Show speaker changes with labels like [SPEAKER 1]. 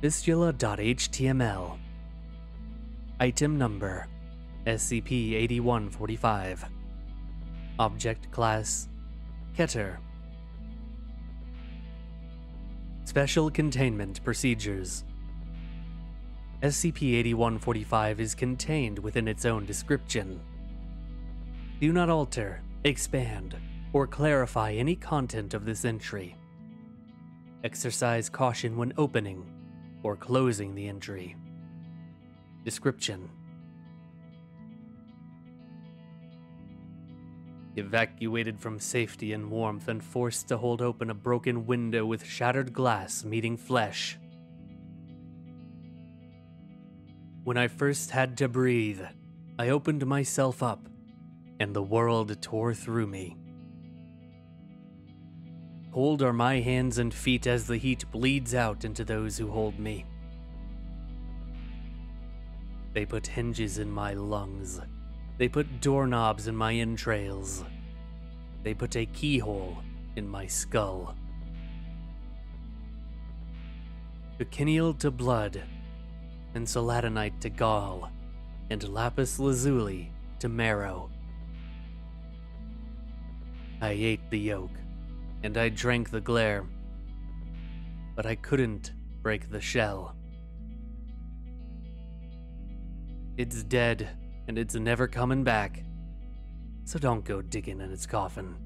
[SPEAKER 1] Fistula.html. Item number SCP 8145. Object class Keter. Special Containment Procedures SCP 8145 is contained within its own description. Do not alter, expand, or clarify any content of this entry. Exercise caution when opening or closing the entry. Description Evacuated from safety and warmth and forced to hold open a broken window with shattered glass meeting flesh. When I first had to breathe, I opened myself up, and the world tore through me. Cold are my hands and feet as the heat bleeds out into those who hold me. They put hinges in my lungs. They put doorknobs in my entrails. They put a keyhole in my skull. Cochineal to blood, and celadonite to gall, and lapis lazuli to marrow. I ate the yolk, and I drank the glare, but I couldn't break the shell. It's dead, and it's never coming back. So don't go digging in its coffin.